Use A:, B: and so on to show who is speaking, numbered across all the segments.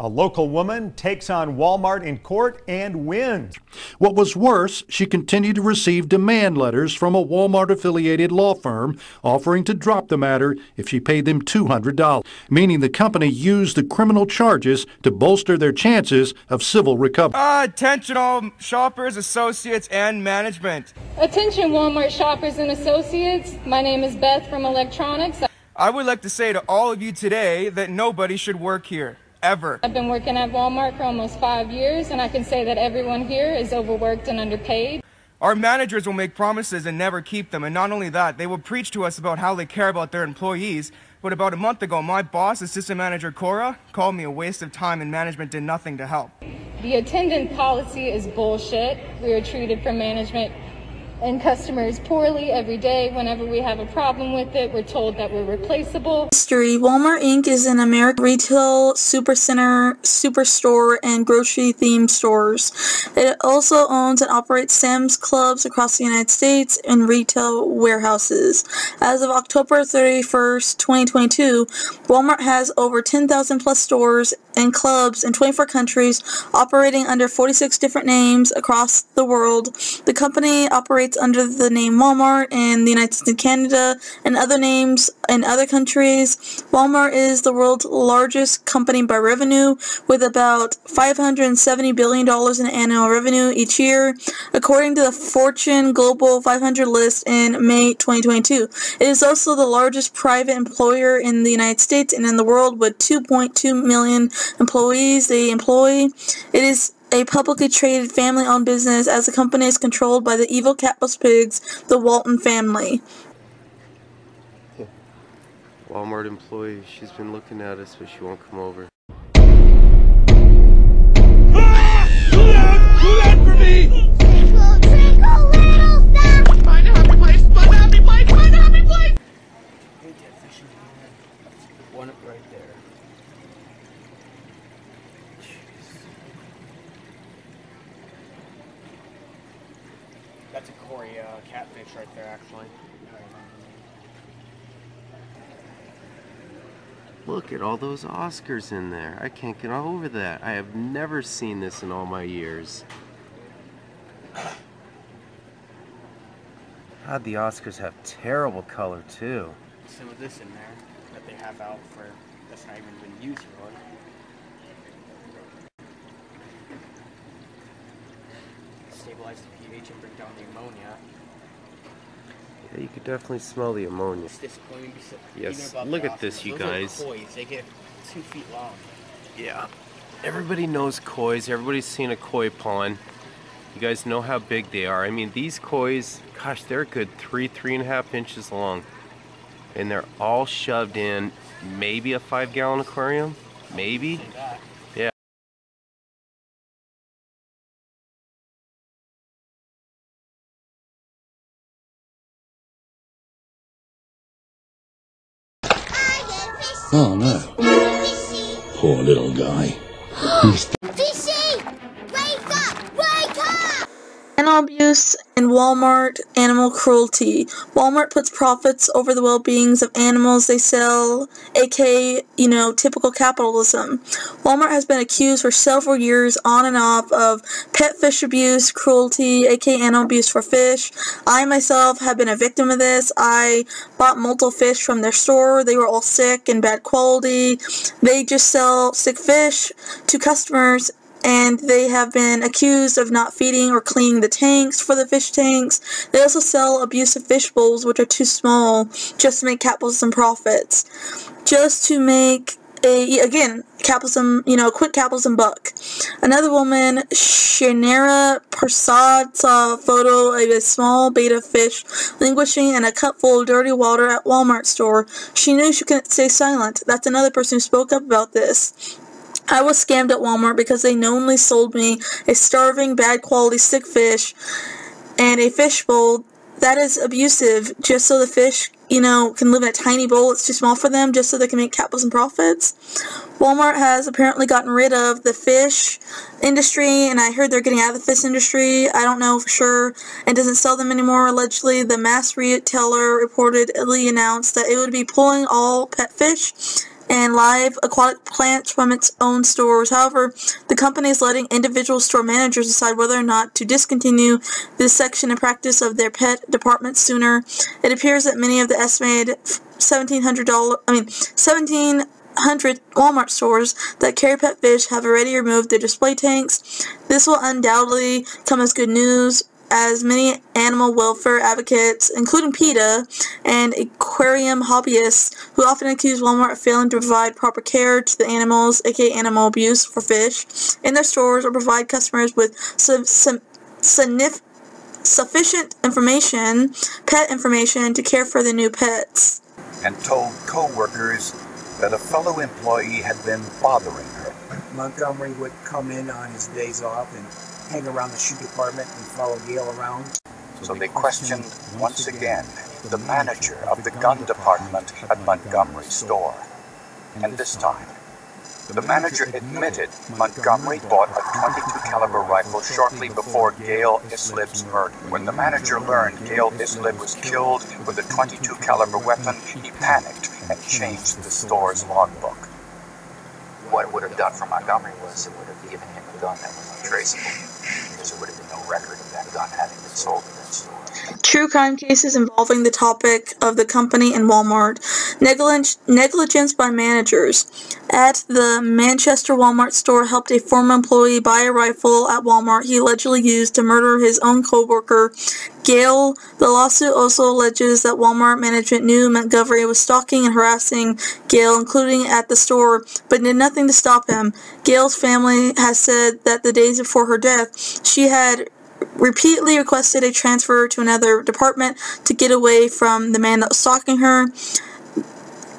A: A local woman takes on Walmart in court and wins.
B: What was worse, she continued to receive demand letters from a Walmart affiliated law firm offering to drop the matter if she paid them $200, meaning the company used the criminal charges to bolster their chances of civil recovery.
C: Uh, attention all shoppers, associates, and management.
D: Attention Walmart shoppers and associates. My name is Beth from Electronics.
C: I would like to say to all of you today that nobody should work here ever.
D: I've been working at Walmart for almost five years, and I can say that everyone here is overworked and underpaid.
C: Our managers will make promises and never keep them, and not only that, they will preach to us about how they care about their employees. But about a month ago, my boss, assistant manager Cora, called me a waste of time and management did nothing to help.
D: The attendant policy is bullshit. We are treated from management and customers poorly every day. Whenever we have a problem with it, we're told that we're replaceable.
E: History Walmart Inc. is an American retail supercenter, superstore, and grocery themed stores. It also owns and operates Sam's Clubs across the United States and retail warehouses. As of October 31st, 2022, Walmart has over 10,000 plus stores and clubs in 24 countries operating under 46 different names across the world. The company operates under the name Walmart in the United States and Canada and other names in other countries. Walmart is the world's largest company by revenue with about $570 billion in annual revenue each year, according to the Fortune Global 500 list in May 2022. It is also the largest private employer in the United States and in the world with 2.2 million employees they employ. It is a publicly traded family-owned business as the company is controlled by the evil capitalist pigs, the Walton family.
F: Walmart employee, she's been looking at us, but she won't come over. Look at all those Oscars in there. I can't get over that. I have never seen this in all my years. God, the Oscars have terrible color too.
G: Some of this in there that they have out for that's not even been used really. Stabilize the pH and bring down the ammonia.
F: Yeah, you could definitely smell the ammonia.
G: It's disappointing
F: Yes, look at this, you guys.
G: Kois. They get two feet long.
F: Yeah. Everybody knows kois. Everybody's seen a koi pond. You guys know how big they are. I mean, these kois, gosh, they're a good three, three and a half inches long. And they're all shoved in maybe a five gallon aquarium. Maybe.
E: Animal abuse and Walmart animal cruelty. Walmart puts profits over the well-beings of animals they sell, aka, you know, typical capitalism. Walmart has been accused for several years on and off of pet fish abuse, cruelty, aka animal abuse for fish. I myself have been a victim of this. I bought multiple fish from their store. They were all sick and bad quality. They just sell sick fish to customers and they have been accused of not feeding or cleaning the tanks for the fish tanks. They also sell abusive fish bowls, which are too small, just to make capitalism profits. Just to make a, again, capitalism, you know, quick capitalism buck. Another woman, Shanera Prasad, saw a photo of a small betta fish languishing in a cup full of dirty water at Walmart store. She knew she couldn't stay silent. That's another person who spoke up about this. I was scammed at Walmart because they knowingly sold me a starving, bad quality sick fish and a fish bowl that is abusive just so the fish, you know, can live in a tiny bowl. It's too small for them just so they can make capitalism profits. Walmart has apparently gotten rid of the fish industry and I heard they're getting out of the fish industry. I don't know for sure. and doesn't sell them anymore. Allegedly, the mass retailer reportedly announced that it would be pulling all pet fish and live aquatic plants from its own stores. However, the company is letting individual store managers decide whether or not to discontinue this section and practice of their pet department sooner. It appears that many of the estimated $1,700, I mean, 1,700 Walmart stores that carry pet fish have already removed their display tanks. This will undoubtedly come as good news as many animal welfare advocates, including PETA and aquarium hobbyists, who often accuse Walmart of failing to provide proper care to the animals, aka animal abuse for fish, in their stores or provide customers with some, some, sufficient information, pet information, to care for the new pets.
H: And told co-workers that a fellow employee had been bothering her.
I: Montgomery would come in on his days off and hang around the shoe department and follow Gail around.
H: So they questioned once again the manager of the gun department at Montgomery store. And this time, the manager admitted Montgomery bought a 22 caliber rifle shortly before Gail Islip's murder. When the manager learned Gail Islip was killed with a 22 caliber weapon, he panicked and changed the store's logbook.
J: What it would have done for Montgomery was it would have given him a gun that was untraceable, because there would have been no record of that gun having been sold in that store.
E: True crime cases involving the topic of the company and Walmart. Negligence, negligence by managers. At the Manchester Walmart store helped a former employee buy a rifle at Walmart he allegedly used to murder his own co-worker, Gail. The lawsuit also alleges that Walmart management knew Montgomery was stalking and harassing Gail, including at the store, but did nothing to stop him. Gail's family has said that the days before her death, she had repeatedly requested a transfer to another department to get away from the man that was stalking her,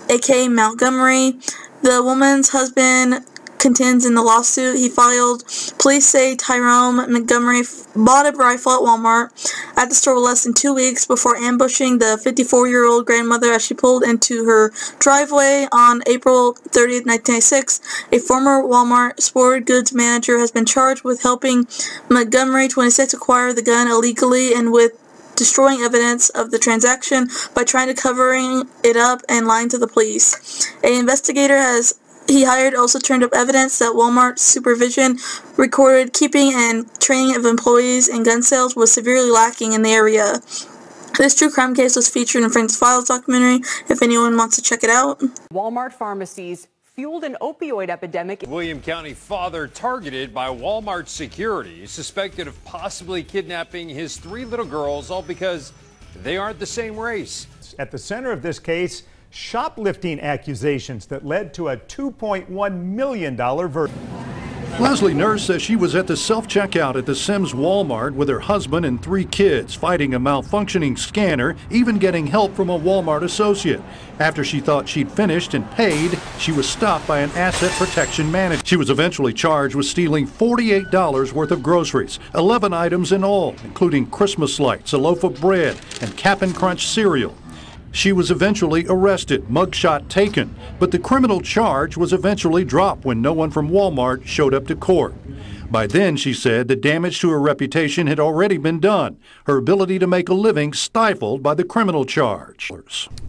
E: aka Montgomery. The woman's husband contends in the lawsuit he filed. Police say Tyrone Montgomery bought a rifle at Walmart at the store less than two weeks before ambushing the 54-year-old grandmother as she pulled into her driveway on April 30, 1996. A former Walmart sport goods manager has been charged with helping Montgomery 26 acquire the gun illegally and with destroying evidence of the transaction by trying to covering it up and lying to the police. An investigator has he hired also turned up evidence that Walmart's supervision recorded keeping and training of employees in gun sales was severely lacking in the area. This true crime case was featured in Forensic Files documentary if anyone wants to check it out.
K: Walmart pharmacies fueled an opioid epidemic.
L: William County father targeted by Walmart security, suspected of possibly kidnapping his three little girls, all because they aren't the same race.
A: At the center of this case, shoplifting accusations that led to a $2.1 million verdict.
B: Leslie Nurse says she was at the self-checkout at the Sims Walmart with her husband and three kids, fighting a malfunctioning scanner, even getting help from a Walmart associate. After she thought she'd finished and paid, she was stopped by an asset protection manager. She was eventually charged with stealing $48 worth of groceries, 11 items in all, including Christmas lights, a loaf of bread, and Cap'n Crunch cereal. She was eventually arrested, mugshot taken, but the criminal charge was eventually dropped when no one from Walmart showed up to court. By then, she said, the damage to her reputation had already been done, her ability to make a living stifled by the criminal charge.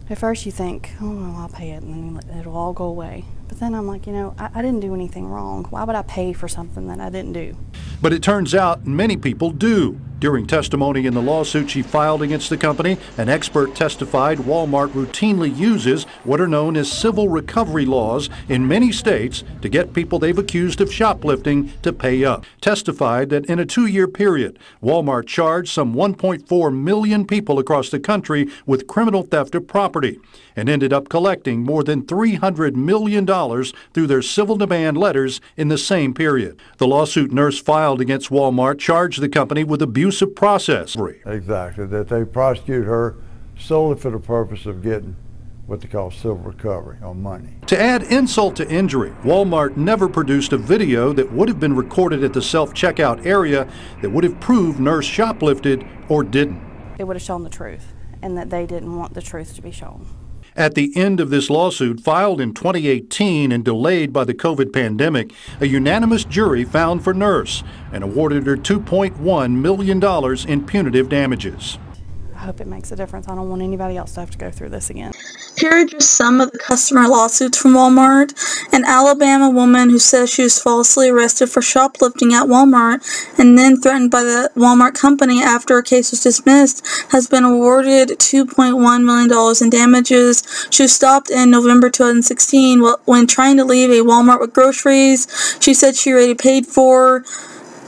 M: At first you think, oh, well, I'll pay it and then it'll all go away. But then I'm like, you know, I, I didn't do anything wrong. Why would I pay for something that I didn't do?
B: But it turns out many people do. During testimony in the lawsuit she filed against the company, an expert testified Walmart routinely uses what are known as civil recovery laws in many states to get people they've accused of shoplifting to pay up. Testified that in a two-year period, Walmart charged some 1.4 million people across the country with criminal theft of property and ended up collecting more than $300 million through their civil demand letters in the same period. The lawsuit Nurse filed against Walmart charged the company with abusive process.
N: Exactly, that they prosecuted her solely for the purpose of getting what they call civil recovery on money.
B: To add insult to injury, Walmart never produced a video that would have been recorded at the self-checkout area that would have proved Nurse shoplifted or didn't.
M: It would have shown the truth and that they didn't want the truth to be shown.
B: At the end of this lawsuit, filed in 2018 and delayed by the COVID pandemic, a unanimous jury found for Nurse and awarded her $2.1 million in punitive damages.
M: Hope it makes a difference. I don't want anybody else to have to go through this again.
E: Here are just some of the customer lawsuits from Walmart. An Alabama woman who says she was falsely arrested for shoplifting at Walmart and then threatened by the Walmart company after her case was dismissed has been awarded $2.1 million in damages. She was stopped in November 2016 when trying to leave a Walmart with groceries. She said she already paid for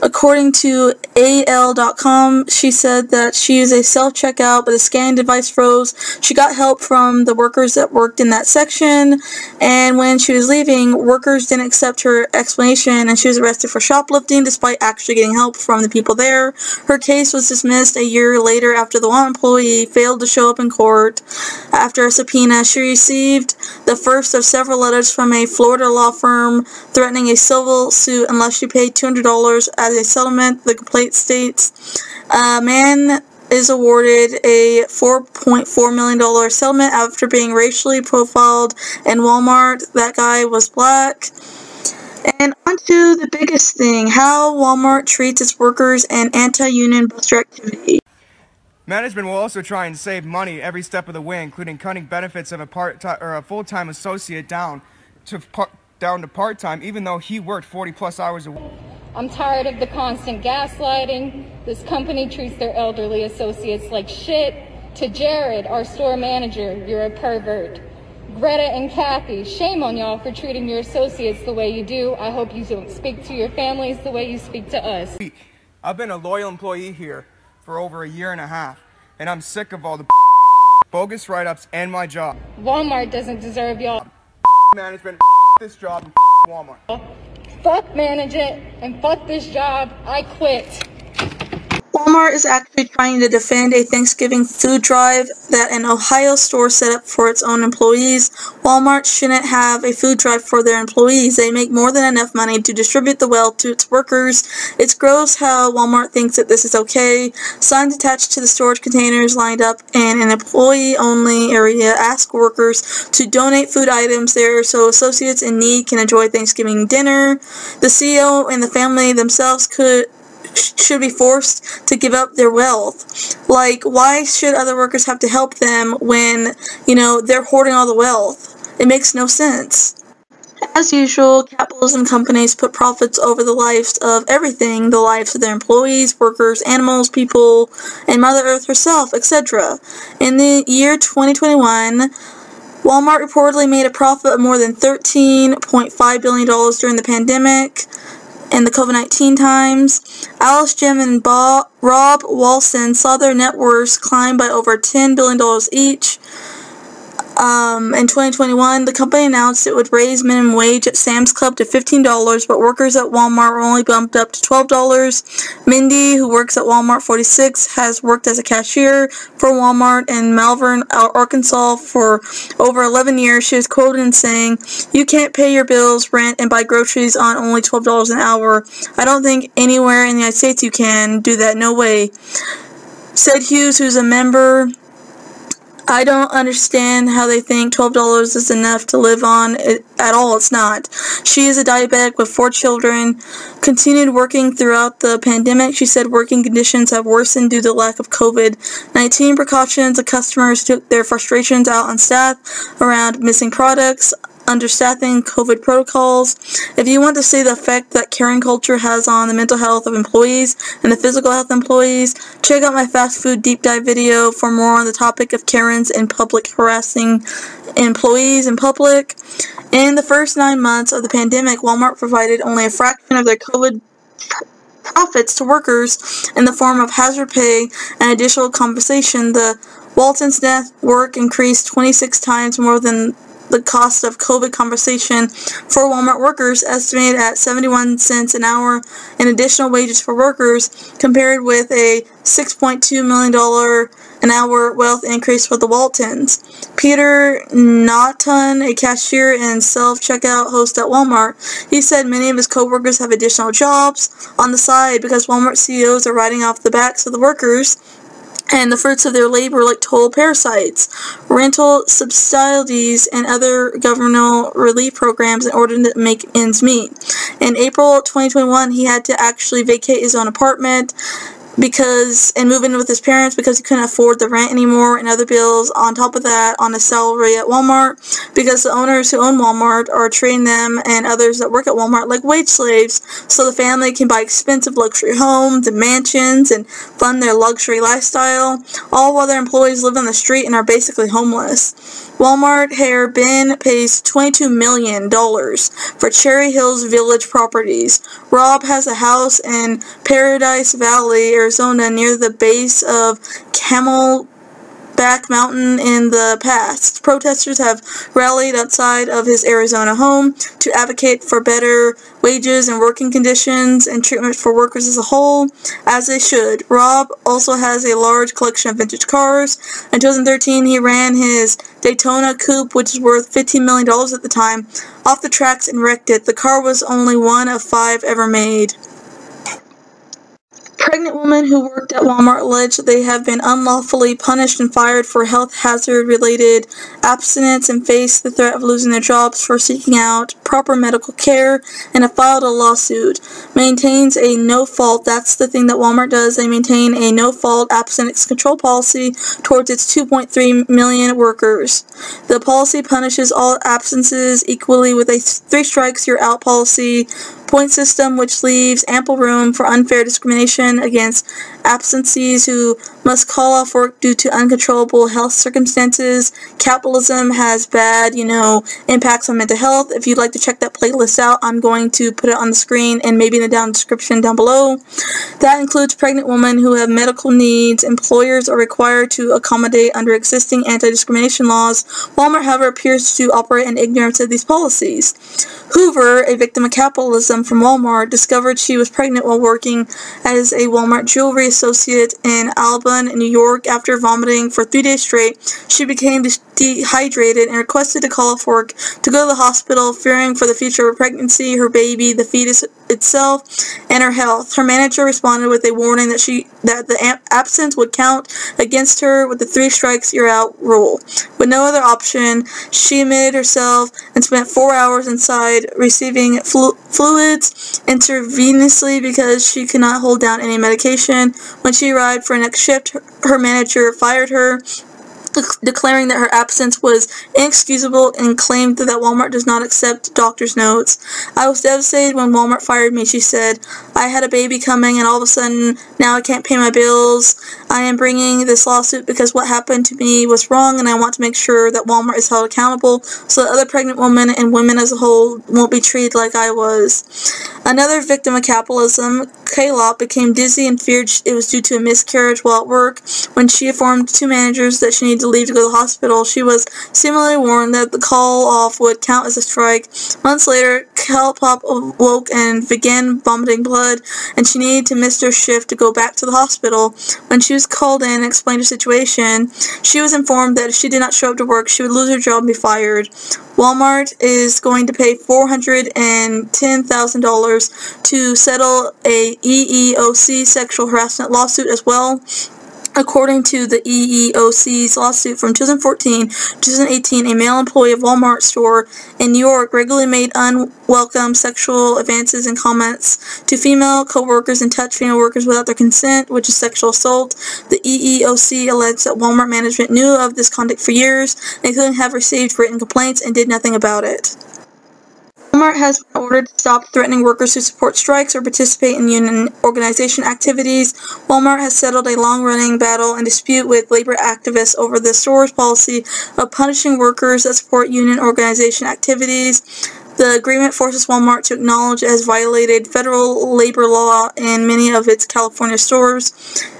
E: According to AL.com, she said that she used a self-checkout, but the scanning device froze. She got help from the workers that worked in that section, and when she was leaving, workers didn't accept her explanation, and she was arrested for shoplifting despite actually getting help from the people there. Her case was dismissed a year later after the one employee failed to show up in court. After a subpoena, she received the first of several letters from a Florida law firm threatening a civil suit unless she paid $200 as a settlement, the complaint states, a man is awarded a $4.4 million settlement after being racially profiled in Walmart. That guy was black. And on to the biggest thing, how Walmart treats its workers and anti-union buster activity.
C: Management will also try and save money every step of the way, including cutting benefits of a part or a full-time associate down to down to part-time, even though he worked 40 plus hours a week.
D: I'm tired of the constant gaslighting. This company treats their elderly associates like shit. To Jared, our store manager, you're a pervert. Greta and Kathy, shame on y'all for treating your associates the way you do. I hope you don't speak to your families the way you speak to us.
C: I've been a loyal employee here for over a year and a half, and I'm sick of all the bogus write-ups and my job.
D: Walmart doesn't deserve y'all.
C: Management, this job, Walmart.
D: Fuck management and fuck this job. I quit.
E: Walmart is actually trying to defend a Thanksgiving food drive that an Ohio store set up for its own employees. Walmart shouldn't have a food drive for their employees. They make more than enough money to distribute the wealth to its workers. It's gross how Walmart thinks that this is okay. Signs attached to the storage containers lined up in an employee-only area ask workers to donate food items there so associates in need can enjoy Thanksgiving dinner. The CEO and the family themselves could should be forced to give up their wealth. Like, why should other workers have to help them when, you know, they're hoarding all the wealth? It makes no sense. As usual, capitalism companies put profits over the lives of everything, the lives of their employees, workers, animals, people, and Mother Earth herself, etc. In the year 2021, Walmart reportedly made a profit of more than $13.5 billion during the pandemic in the COVID-19 times. Alice Jim and Bob, Rob Walton saw their net worths climb by over $10 billion each. Um, in 2021, the company announced it would raise minimum wage at Sam's Club to $15, but workers at Walmart were only bumped up to $12. Mindy, who works at Walmart 46, has worked as a cashier for Walmart in Malvern, Arkansas for over 11 years. She is quoted in saying, You can't pay your bills, rent, and buy groceries on only $12 an hour. I don't think anywhere in the United States you can do that. No way. Said Hughes, who's a member I don't understand how they think $12 is enough to live on it, at all. It's not. She is a diabetic with four children, continued working throughout the pandemic. She said working conditions have worsened due to lack of COVID-19 precautions. The customers took their frustrations out on staff around missing products, understaffing, COVID protocols. If you want to see the effect that caring culture has on the mental health of employees and the physical health of employees, check out my fast food deep dive video for more on the topic of Karens and public harassing employees in public. In the first nine months of the pandemic, Walmart provided only a fraction of their COVID profits to workers in the form of hazard pay and additional compensation. The Walton's network increased 26 times more than the cost of COVID compensation for Walmart workers estimated at 71 cents an hour in additional wages for workers compared with a $6.2 million an hour wealth increase for the Waltons. Peter Naughton, a cashier and self-checkout host at Walmart, he said many of his coworkers have additional jobs on the side because Walmart CEOs are riding off the backs of the workers and the fruits of their labor like toll parasites, rental subsidies, and other governmental relief programs in order to make ends meet. In April 2021, he had to actually vacate his own apartment because and move in with his parents because he couldn't afford the rent anymore and other bills on top of that on his salary at Walmart because the owners who own Walmart are treating them and others that work at Walmart like wage slaves so the family can buy expensive luxury homes and mansions and fund their luxury lifestyle all while their employees live on the street and are basically homeless. Walmart Hair Ben pays $22 million for Cherry Hills Village properties. Rob has a house in Paradise Valley, Arizona near the base of Camel Back Mountain in the past. Protesters have rallied outside of his Arizona home to advocate for better wages and working conditions and treatment for workers as a whole, as they should. Rob also has a large collection of vintage cars. In 2013, he ran his Daytona Coupe, which is worth $15 million at the time, off the tracks and wrecked it. The car was only one of five ever made. Pregnant women who worked at Walmart allege they have been unlawfully punished and fired for health hazard related abstinence and face the threat of losing their jobs for seeking out proper medical care and have filed a lawsuit. Maintains a no fault, that's the thing that Walmart does, they maintain a no fault abstinence control policy towards its 2.3 million workers. The policy punishes all absences equally with a three strikes you're out policy point system which leaves ample room for unfair discrimination against absentees who must call off work due to uncontrollable health circumstances. Capitalism has bad, you know, impacts on mental health. If you'd like to check that playlist out, I'm going to put it on the screen and maybe in the down description down below. That includes pregnant women who have medical needs. Employers are required to accommodate under existing anti-discrimination laws. Walmart, however, appears to operate in ignorance of these policies. Hoover, a victim of capitalism from Walmart, discovered she was pregnant while working as a Walmart jewelry associate in Albany, New York. After vomiting for three days straight, she became dehydrated and requested to call work to go to the hospital, fearing for the future of her pregnancy, her baby, the fetus itself, and her health. Her manager responded with a warning that she that the absence would count against her with the three strikes you're out rule. With no other option, she admitted herself and spent four hours inside receiving flu fluids intravenously because she could not hold down any medication. When she arrived for next shift, her manager fired her declaring that her absence was inexcusable and claimed that Walmart does not accept doctor's notes. I was devastated when Walmart fired me, she said. I had a baby coming and all of a sudden now I can't pay my bills. I am bringing this lawsuit because what happened to me was wrong and I want to make sure that Walmart is held accountable so that other pregnant women and women as a whole won't be treated like I was. Another victim of capitalism, Kayla, became dizzy and feared it was due to a miscarriage while at work. When she informed two managers that she needed to leave to go to the hospital, she was similarly warned that the call off would count as a strike. Months later, Pop awoke and began vomiting blood, and she needed to miss her shift to go back to the hospital. When she was called in and explained her situation, she was informed that if she did not show up to work, she would lose her job and be fired. Walmart is going to pay $410,000 to settle a EEOC sexual harassment lawsuit as well. According to the EEOC's lawsuit from 2014-2018, a male employee of Walmart store in New York regularly made unwelcome sexual advances and comments to female co-workers and touched female workers without their consent, which is sexual assault. The EEOC alleged that Walmart management knew of this conduct for years, including have received written complaints and did nothing about it. Walmart has been ordered to stop threatening workers who support strikes or participate in union organization activities. Walmart has settled a long-running battle and dispute with labor activists over the store's policy of punishing workers that support union organization activities. The agreement forces Walmart to acknowledge has violated federal labor law in many of its California stores.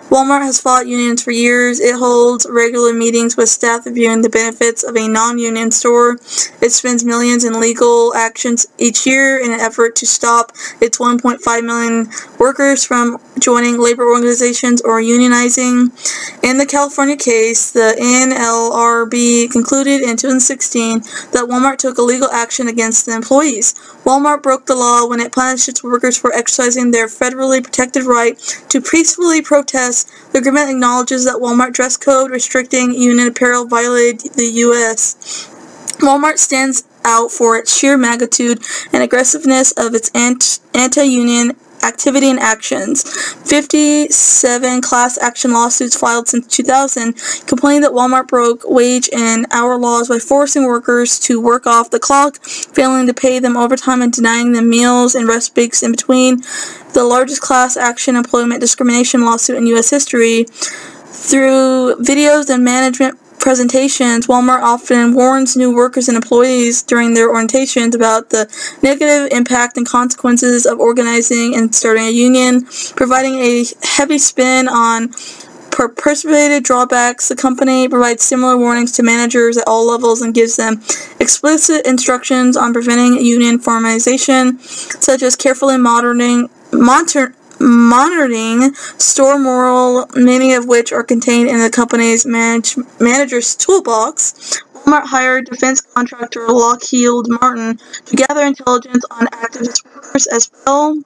E: Walmart has fought unions for years. It holds regular meetings with staff reviewing the benefits of a non-union store. It spends millions in legal actions each year in an effort to stop its 1.5 million workers from joining labor organizations or unionizing. In the California case, the NLRB concluded in 2016 that Walmart took illegal action against the employees. Walmart broke the law when it punished its workers for exercising their federally protected right to peacefully protest the agreement acknowledges that Walmart dress code restricting union apparel violated the U.S. Walmart stands out for its sheer magnitude and aggressiveness of its anti-union activity and actions. 57 class action lawsuits filed since 2000 complaining that Walmart broke wage and hour laws by forcing workers to work off the clock, failing to pay them overtime and denying them meals and rest breaks in between. The largest class action employment discrimination lawsuit in U.S. history. Through videos and management presentations, Walmart often warns new workers and employees during their orientations about the negative impact and consequences of organizing and starting a union, providing a heavy spin on perpetuated drawbacks. The company provides similar warnings to managers at all levels and gives them explicit instructions on preventing union formalization, such as carefully monitoring, monitor, monitoring store moral, many of which are contained in the company's manage, manager's toolbox. Walmart hired defense contractor Lockheed Martin to gather intelligence on activist workers as well